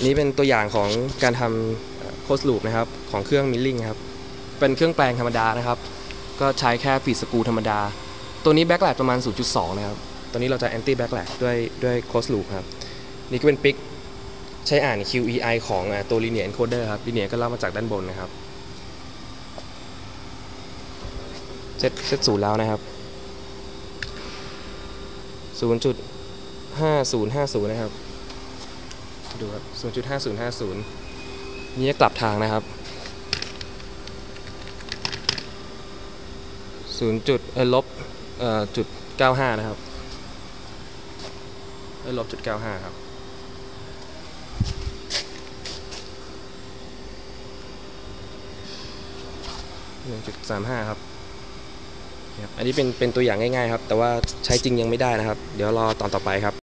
อันนี้เป็นตัวอย่างของการทำ closed loop นะครับของเครื่อง milling ครับ เป็นเครื่องแปลงธรรมดานะครับ ก็ใช้แค่ feed screw ธรรมดา ตัวนี้ backlash ประมาณ 0.2 นะครับ ตัวนี้เราจะ anti-backlash ด้วยด้วย closed loop ครับ นี่ก็เป็น PIC ใช้อ่าน QEI ของอ่าตัว linear encoder ครับ linear ก็เล่ามาจากด้านบนนะครับ set set ศูนย์แล้วนะครับ 0.5050 นะครับ ดูครับ 0.5050 นี่กลับทางนะครับ 0 จุดเออลบเอ่อจุด95 นะครับเออลบจุด95 ครับ1.35ครับครับ อันนี้เป็นเป็นตัวอย่างง่ายๆครับ แต่ว่าใช้จริงยังไม่ได้นะครับ เดี๋ยวรอตอนต่อไปครับ